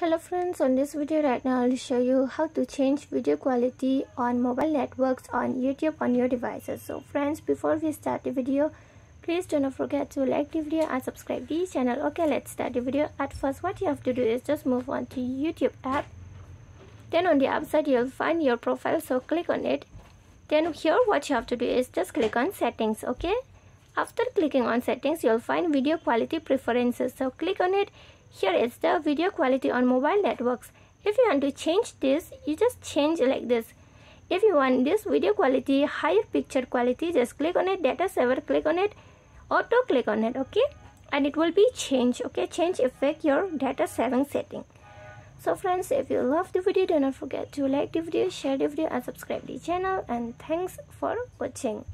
hello friends on this video right now i'll show you how to change video quality on mobile networks on youtube on your devices. So friends before we start the video please do not forget to like the video and subscribe the channel. Okay let's start the video. At first what you have to do is just move on to youtube app. Then on the upside you'll find your profile so click on it. Then here what you have to do is just click on settings okay after clicking on settings you'll find video quality preferences so click on it here is the video quality on mobile networks. If you want to change this, you just change like this. If you want this video quality, higher picture quality, just click on it, data saver, click on it, auto click on it, okay? And it will be change, okay? Change effect your data saving setting. So friends, if you love the video, do not forget to like the video, share the video and subscribe the channel. And thanks for watching.